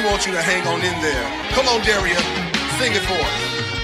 We want you to hang on in there. Come on, Daria, sing it for us.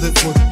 that would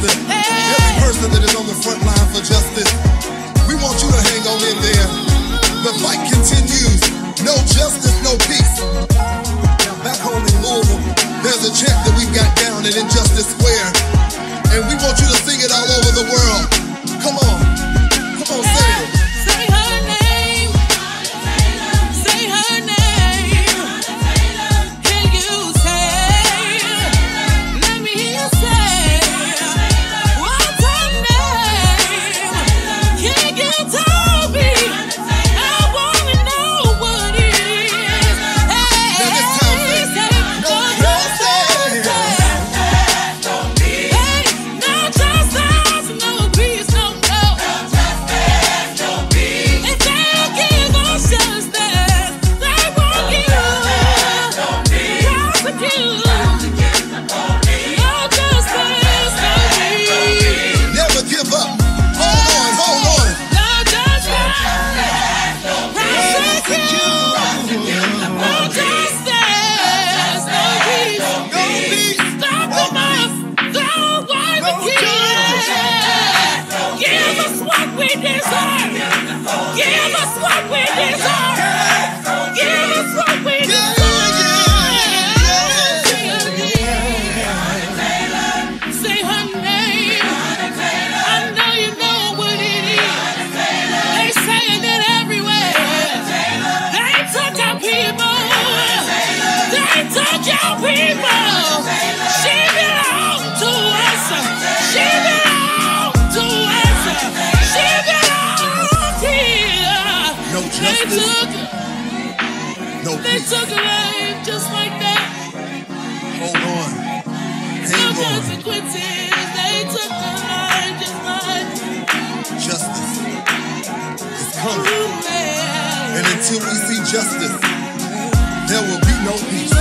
person, every person that is on the front line. She belongs to us. She belongs to us. She belongs here. No they took, no they took life just like that. Hold on. No consequences. They took life just like Justice is coming. And until we see justice, there will be no peace.